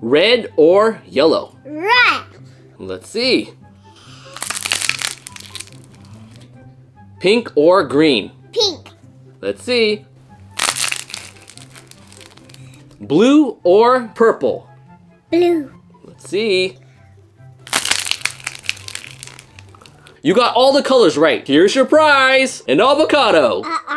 Red or yellow? Red. Let's see. Pink or green? Pink. Let's see. Blue or purple? Blue. Let's see. You got all the colors right. Here's your prize, an avocado. Uh